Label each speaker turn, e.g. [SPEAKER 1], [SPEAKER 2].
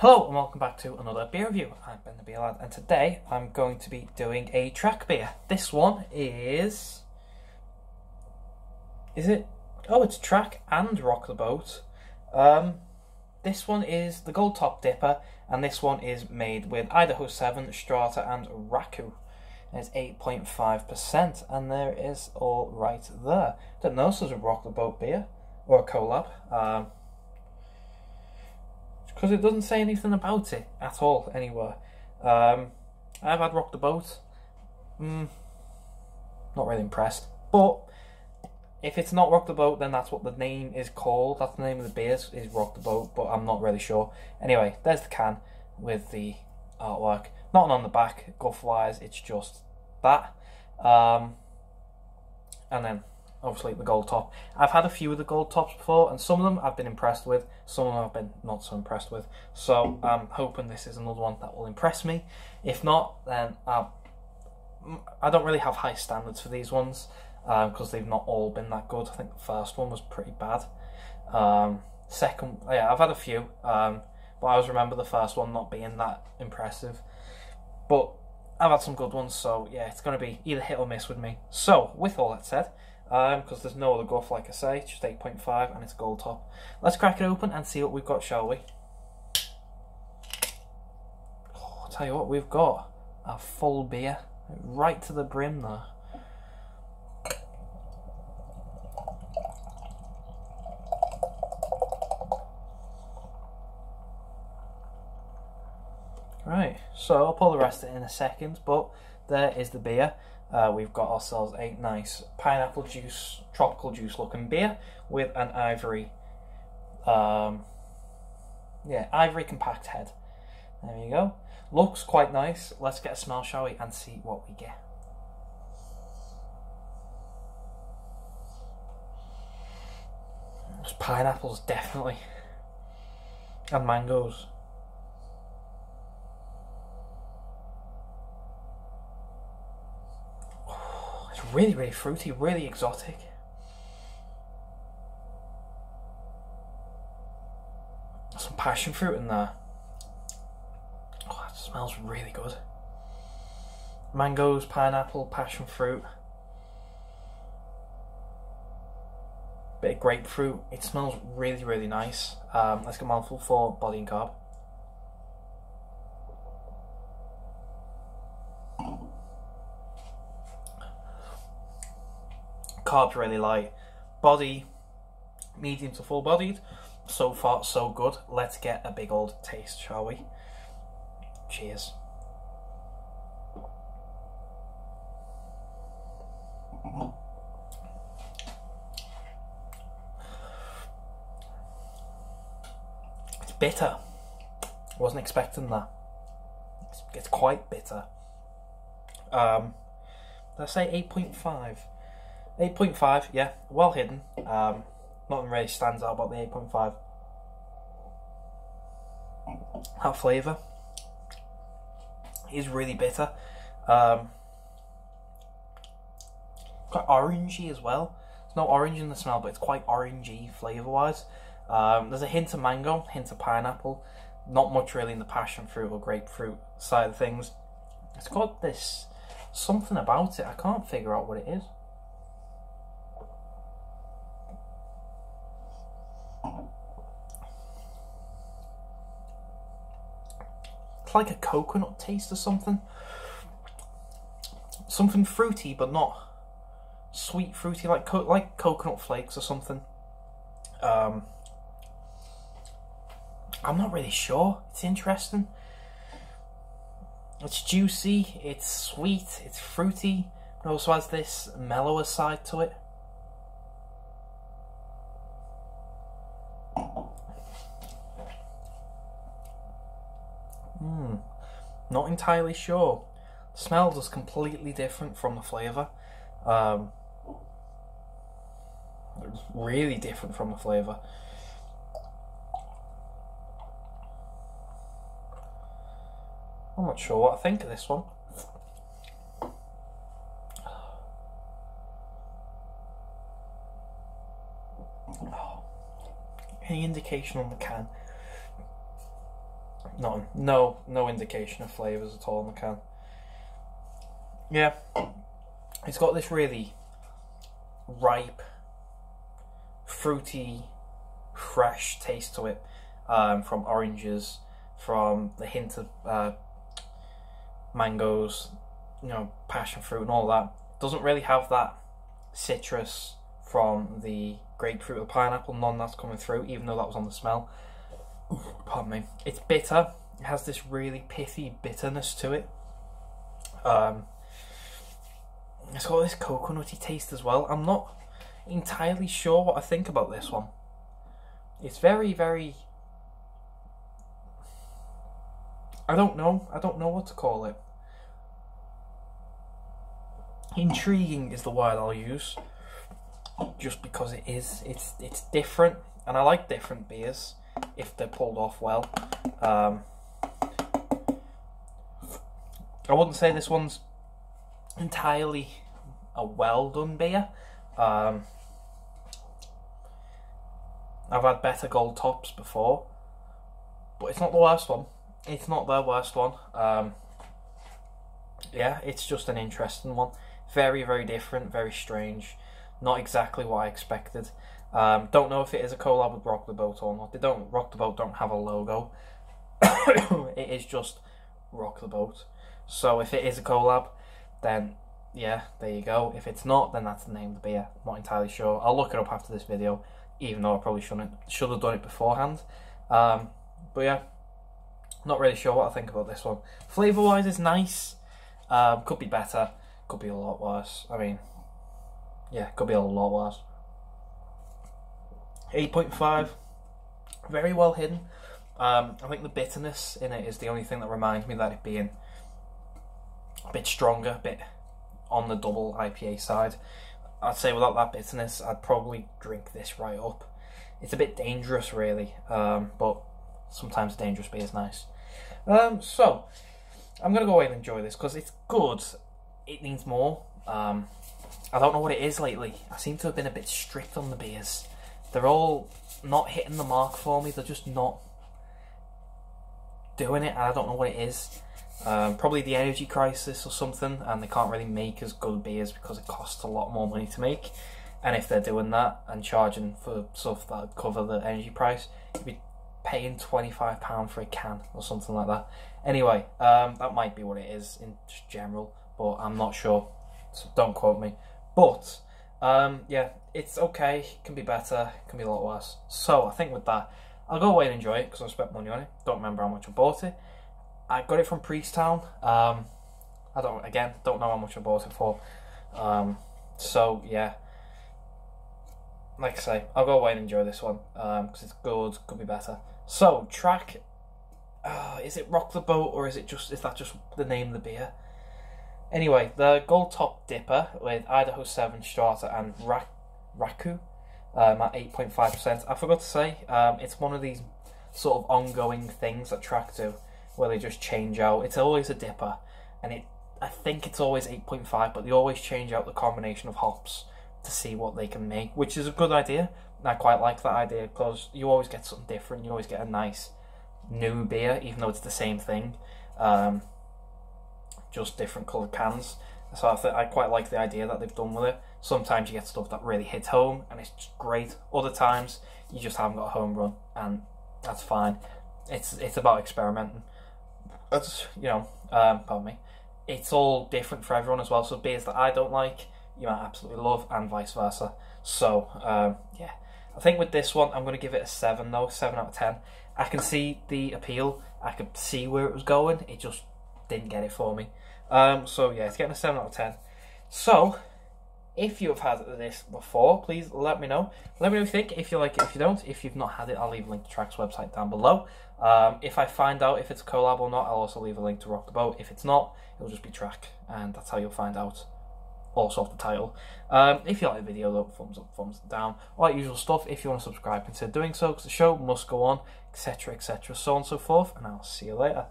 [SPEAKER 1] Hello and welcome back to another beer review. I'm Ben the Beer Lad and today I'm going to be doing a track beer. This one is... Is it? Oh, it's track and rock the boat. Um, this one is the Gold Top DIPA and this one is made with Idaho 7, Strata and Rakau. And it's 8.5% and there is all right there. Don't know this is a rock the boat beer or a collab. Um, because it doesn't say anything about it at all anywhere. Um, I've had Rock the Boat. Mm, not really impressed. But if it's not Rock the Boat, then that's what the name is called. That's the name of the beer is Rock the Boat, but I'm not really sure. Anyway, there's the can with the artwork. Nothing on the back, guff wise, it's just that. Um, and then obviously the gold top. I've had a few of the gold tops before, and some of them I've been impressed with, some of them I've been not so impressed with. So I'm hoping this is another one that will impress me. If not, then I, I don't really have high standards for these ones because um, they've not all been that good. I think the first one was pretty bad. Um, second, yeah, I've had a few, um, but I always remember the first one not being that impressive. But I've had some good ones, so yeah, it's going to be either hit or miss with me. So, with all that said, because um, there's no other guff, like I say, just 8.5 and it's gold top. Let's crack it open and see what we've got, shall we? Oh, tell you what, we've got a full beer, right to the brim there. Right, so I'll pull the rest in a second, but there is the beer uh, we've got ourselves a nice pineapple juice, tropical juice looking beer with an ivory, um, yeah, ivory compact head. There you go. Looks quite nice. Let's get a smell, shall we, and see what we get. Those pineapples, definitely. And mangoes. Really, really fruity, really exotic. Some passion fruit in there. Oh, it smells really good. Mangoes, pineapple, passion fruit. Bit of grapefruit. It smells really, really nice. Um, let's get a mouthful for body and carb. Carbs really light. Body, medium to full bodied. So far, so good. Let's get a big old taste, shall we? Cheers. It's bitter. Wasn't expecting that. It's, it's quite bitter. Um, let's say 8.5. 8.5, yeah, well hidden. Um, nothing really stands out about the 8.5. That flavour is really bitter. Um, quite orangey as well. There's no orange in the smell, but it's quite orangey flavour wise. Um, there's a hint of mango, hint of pineapple. Not much really in the passion fruit or grapefruit side of things. It's got this something about it. I can't figure out what it is. It's like a coconut taste or something. Something fruity, but not sweet fruity, like co like coconut flakes or something. Um, I'm not really sure. It's interesting. It's juicy, it's sweet, it's fruity, but also has this mellower side to it. Not entirely sure. The smell is completely different from the flavour. Um, really different from the flavour. I'm not sure what I think of this one. Any indication on the can? Nothing. No, no indication of flavours at all in the can. Yeah, it's got this really ripe, fruity, fresh taste to it um, from oranges, from the hint of uh, mangoes, you know, passion fruit and all that. Doesn't really have that citrus from the grapefruit or pineapple, none that's coming through, even though that was on the smell. Pardon me. It's bitter. It has this really pithy bitterness to it. Um, it's got this coconutty taste as well. I'm not entirely sure what I think about this one. It's very, very. I don't know. I don't know what to call it. Intriguing is the word I'll use. Just because it is. It's it's different, and I like different beers if they're pulled off well. Um, I wouldn't say this one's entirely a well done beer. Um, I've had better gold tops before, but it's not the worst one. It's not the worst one. Um, yeah, it's just an interesting one. Very, very different, very strange. Not exactly what I expected. Um, don't know if it is a collab with Rock the Boat or not. They don't. Rock the Boat don't have a logo. it is just Rock the Boat. So if it is a collab, then yeah, there you go. If it's not, then that's the name of the beer. I'm not entirely sure. I'll look it up after this video, even though I probably shouldn't. Should have done it beforehand. Um, but yeah, not really sure what I think about this one. Flavour wise, is nice. Um, could be better. Could be a lot worse. I mean, yeah, could be a lot worse. 8.5, very well hidden. Um, I think the bitterness in it is the only thing that reminds me that it being a bit stronger, a bit on the double IPA side. I'd say without that bitterness, I'd probably drink this right up. It's a bit dangerous, really, um, but sometimes dangerous beer is nice. Um, so, I'm going to go away and enjoy this because it's good. It needs more. Um, I don't know what it is lately. I seem to have been a bit strict on the beers. They're all not hitting the mark for me. They're just not doing it. And I don't know what it is. Um, probably the energy crisis or something, and they can't really make as good beers because it costs a lot more money to make. And if they're doing that and charging for stuff that cover the energy price, you'd be paying twenty five pound for a can or something like that. Anyway, um, that might be what it is in general, but I'm not sure. So don't quote me. But um, yeah, it's okay. Can be better. Can be a lot worse. So I think with that, I'll go away and enjoy it because I spent money on it. Don't remember how much I bought it. I got it from Priesttown. Um, I don't again don't know how much I bought it for. Um, so yeah, like I say, I'll go away and enjoy this one because um, it's good. Could be better. So track, uh, is it Rock the Boat or is it just is that just the name of the beer? Anyway, the Gold Top DIPA with Idaho Seven Strata and Ra- Rakau um, at eight point five percent. I forgot to say, um, it's one of these sort of ongoing things that track do where they just change out. It's always a DIPA, and it I think it's always 8.5, but they always change out the combination of hops to see what they can make, which is a good idea. I quite like that idea because you always get something different. You always get a nice new beer, even though it's the same thing, um, just different coloured cans. So I, th- I quite like the idea that they've done with it. Sometimes you get stuff that really hits home and it's great. Other times you just haven't got a home run, and that's fine. It's it's about experimenting that's you know, um, pardon me. It's all different for everyone as well. So beers that I don't like, you might absolutely love, and vice versa. So um, yeah, I think with this one, I'm going to give it a seven though, seven out of ten. I can see the appeal. I could see where it was going. It just didn't get it for me. Um, so yeah, it's getting a seven out of ten. So if you have had this before, please let me know. Let me know what you think. If you like it, if you don't, if you've not had it, I'll leave a link to Track's website down below. Um, if I find out if it's a collab or not, I'll also leave a link to Rock the Boat. If it's not, it'll just be Track, and that's how you'll find out. Also off the title. Um, if you like the video, though, thumbs up, thumbs down, all that usual stuff. If you want to subscribe, consider doing so, because the show must go on, etc., etc., so on and so forth. And I'll see you later.